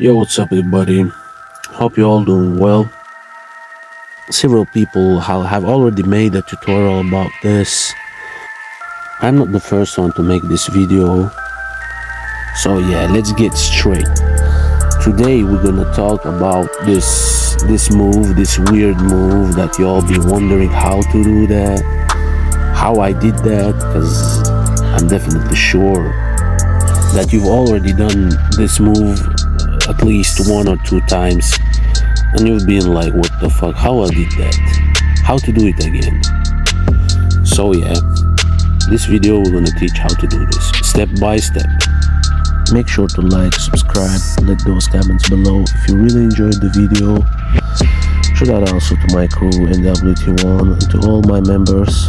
Yo, what's up, everybody? Hope you're all doing well. Several people have already made a tutorial about this. I'm not the first one to make this video. So yeah, let's get straight. Today we're gonna talk about this this move, this weird move that you all be wondering how to do that, how I did that, because I'm definitely sure that you've already done this move at least one or two times and you've been like what the fuck? How I did that? How to do it again? So yeah this video we're gonna teach how to do this step by step. Make sure to like subscribe let those comments below if you really enjoyed the video. Shout out also to my crew NWT1 and to all my members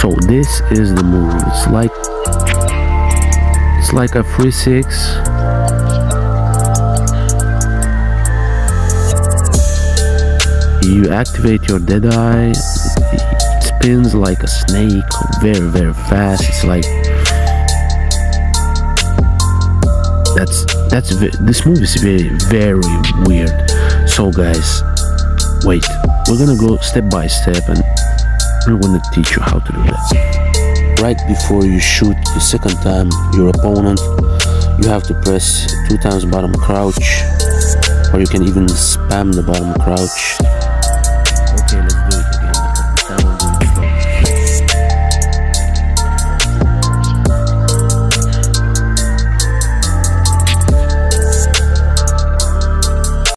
so this is the move. It's like it's like a free six. You activate your dead eye. It spins like a snake very very fast. It's like that's that's this move is very very weird. So guys wait. We're gonna go step by step and I'm going to teach you how to do that. Right before you shoot the second time your opponent, you have to press two times bottom crouch, or you can even spam the bottom crouch. Okay,